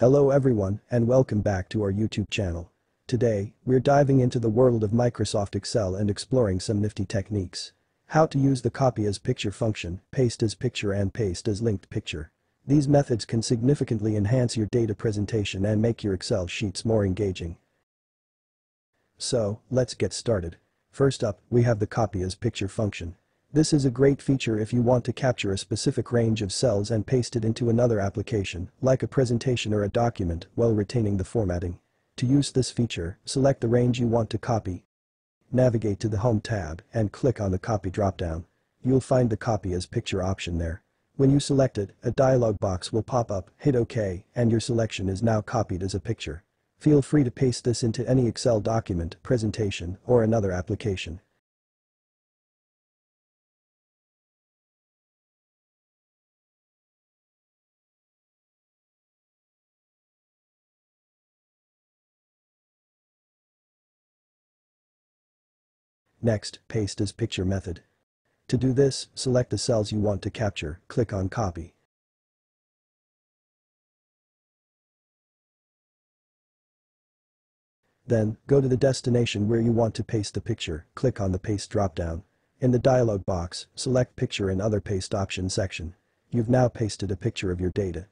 Hello everyone and welcome back to our YouTube channel. Today, we're diving into the world of Microsoft Excel and exploring some nifty techniques. How to use the copy as picture function, paste as picture and paste as linked picture. These methods can significantly enhance your data presentation and make your Excel sheets more engaging. So, let's get started. First up, we have the copy as picture function. This is a great feature if you want to capture a specific range of cells and paste it into another application, like a presentation or a document, while retaining the formatting. To use this feature, select the range you want to copy. Navigate to the Home tab and click on the Copy dropdown. You'll find the Copy as Picture option there. When you select it, a dialog box will pop up, hit OK, and your selection is now copied as a picture. Feel free to paste this into any Excel document, presentation, or another application. Next, paste as picture method. To do this, select the cells you want to capture, click on copy. Then, go to the destination where you want to paste the picture, click on the paste dropdown. In the dialog box, select picture and other paste option section. You've now pasted a picture of your data.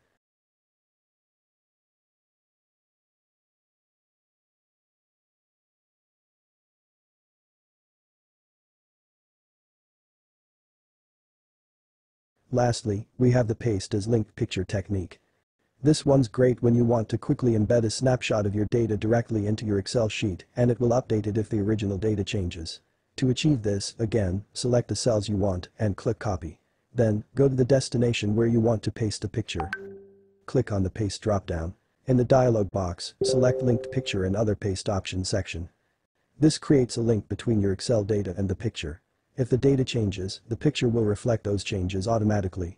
Lastly, we have the paste as link picture technique. This one's great when you want to quickly embed a snapshot of your data directly into your Excel sheet and it will update it if the original data changes. To achieve this, again, select the cells you want and click copy. Then, go to the destination where you want to paste a picture. Click on the paste dropdown. In the dialog box, select linked picture and other paste options section. This creates a link between your Excel data and the picture. If the data changes, the picture will reflect those changes automatically.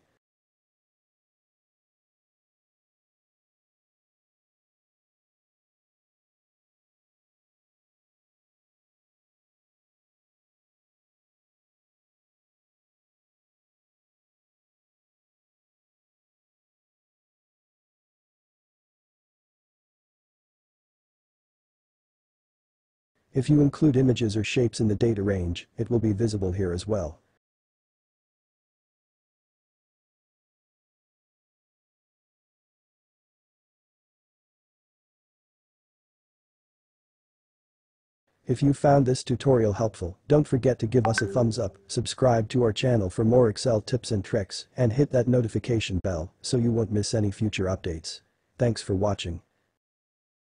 If you include images or shapes in the data range, it will be visible here as well. If you found this tutorial helpful, don't forget to give us a thumbs up, subscribe to our channel for more Excel tips and tricks, and hit that notification bell so you won't miss any future updates. Thanks for watching.